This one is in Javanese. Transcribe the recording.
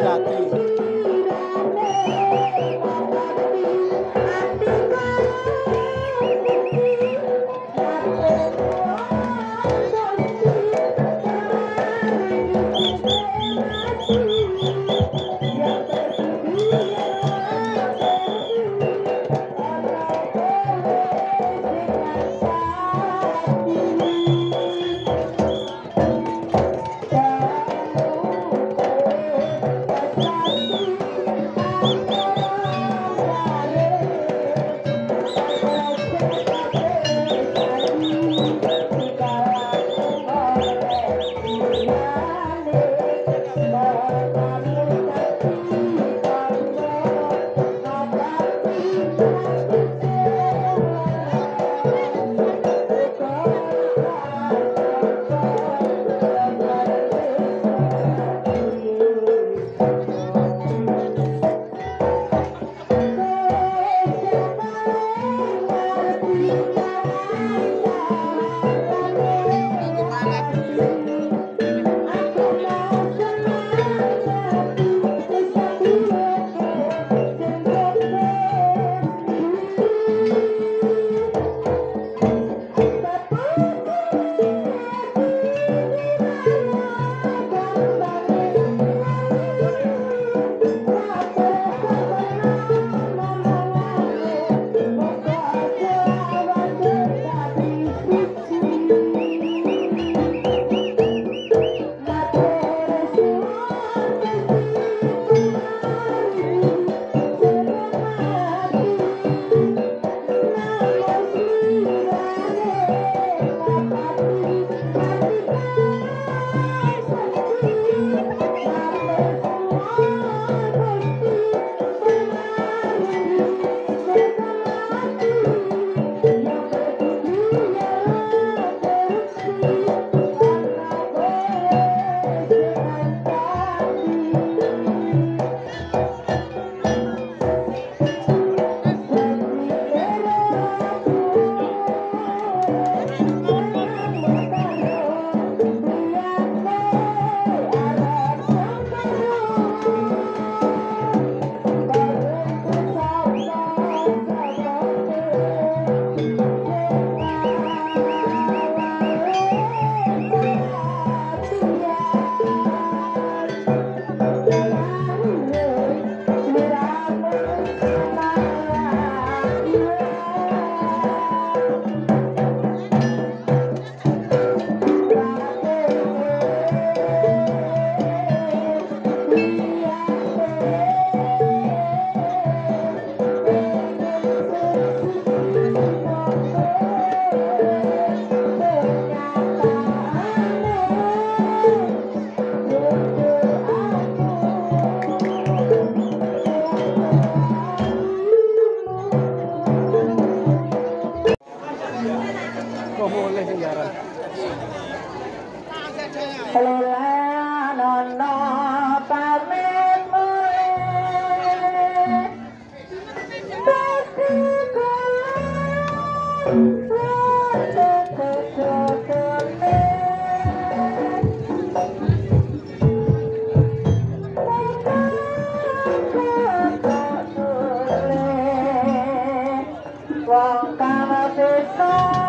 i'm Oh, come on, this song.